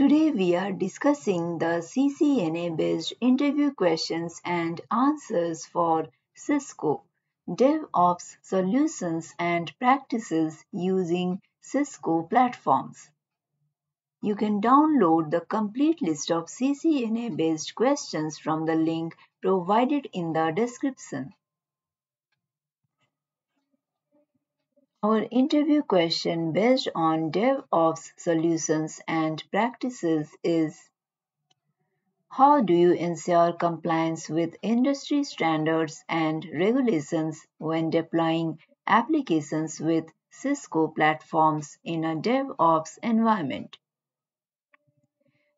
Today we are discussing the CCNA based interview questions and answers for Cisco DevOps solutions and practices using Cisco platforms. You can download the complete list of CCNA based questions from the link provided in the description. Our interview question based on DevOps solutions and practices is How do you ensure compliance with industry standards and regulations when deploying applications with Cisco platforms in a DevOps environment?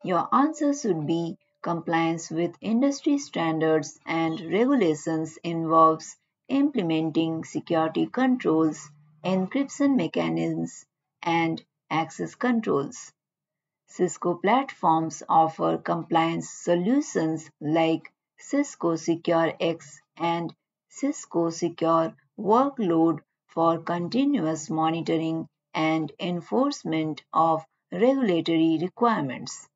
Your answer should be compliance with industry standards and regulations involves implementing security controls, encryption mechanisms, and access controls. Cisco platforms offer compliance solutions like Cisco Secure X and Cisco Secure Workload for continuous monitoring and enforcement of regulatory requirements.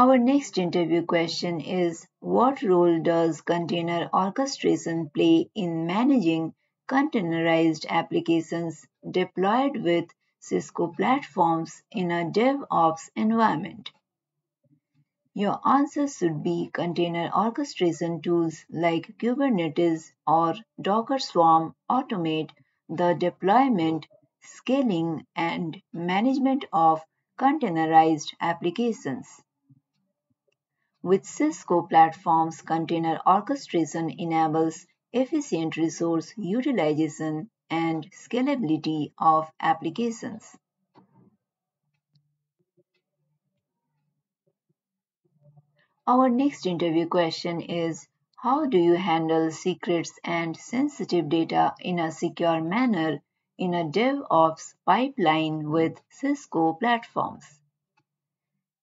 Our next interview question is What role does container orchestration play in managing containerized applications deployed with Cisco platforms in a DevOps environment? Your answer should be container orchestration tools like Kubernetes or Docker Swarm automate the deployment, scaling, and management of containerized applications. With Cisco platforms, container orchestration enables efficient resource utilization and scalability of applications. Our next interview question is How do you handle secrets and sensitive data in a secure manner in a DevOps pipeline with Cisco platforms?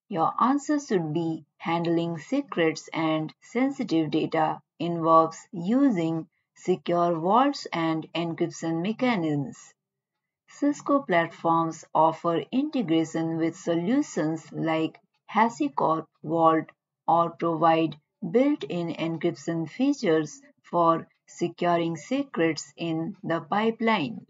Your answer should be handling secrets and sensitive data involves using secure vaults and encryption mechanisms. Cisco platforms offer integration with solutions like HashiCorp Vault or provide built-in encryption features for securing secrets in the pipeline.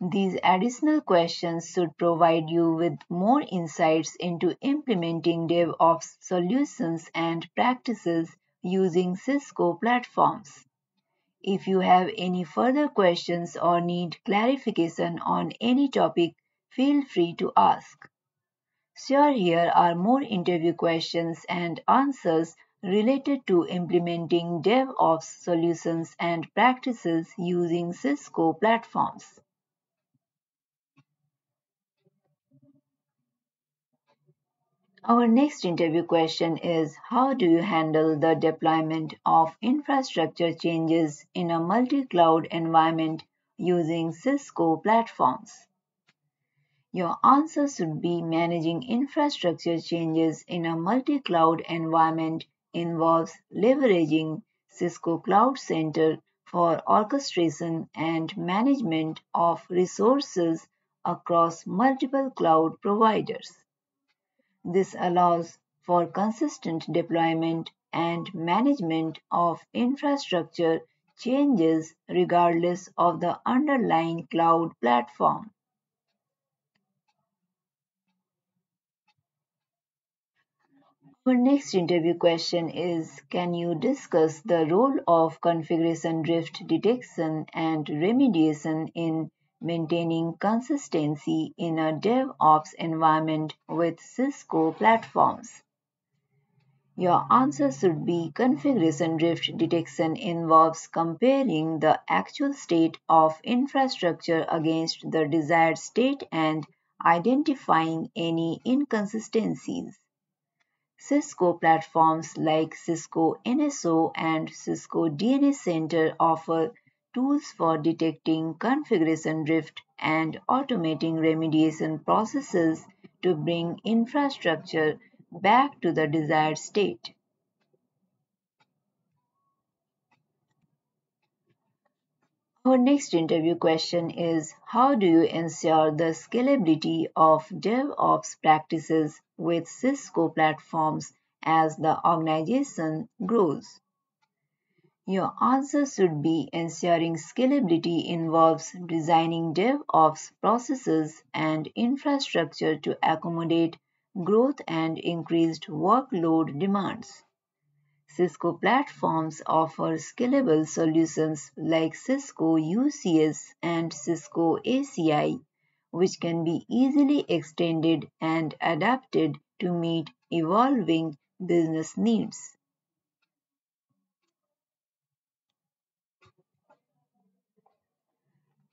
These additional questions should provide you with more insights into implementing DevOps solutions and practices using Cisco platforms. If you have any further questions or need clarification on any topic, feel free to ask. Sure, here are more interview questions and answers related to implementing DevOps solutions and practices using Cisco platforms. Our next interview question is How do you handle the deployment of infrastructure changes in a multi cloud environment using Cisco platforms? Your answer should be managing infrastructure changes in a multi cloud environment involves leveraging Cisco Cloud Center for orchestration and management of resources across multiple cloud providers. This allows for consistent deployment and management of infrastructure changes regardless of the underlying cloud platform. Our next interview question is Can you discuss the role of configuration drift detection and remediation in maintaining consistency in a DevOps environment with Cisco platforms? Your answer should be configuration drift detection involves comparing the actual state of infrastructure against the desired state and identifying any inconsistencies. Cisco platforms like Cisco NSO and Cisco DNA Center offer tools for detecting configuration drift and automating remediation processes to bring infrastructure back to the desired state. Our next interview question is How do you ensure the scalability of DevOps practices with Cisco platforms as the organization grows? Your answer should be ensuring scalability involves designing DevOps processes and infrastructure to accommodate growth and increased workload demands. Cisco platforms offer scalable solutions like Cisco UCS and Cisco ACI, which can be easily extended and adapted to meet evolving business needs.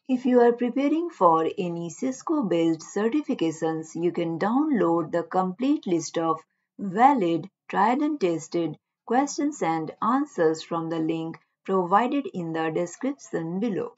If you are preparing for any Cisco based certifications, you can download the complete list of valid, tried and tested questions and answers from the link provided in the description below.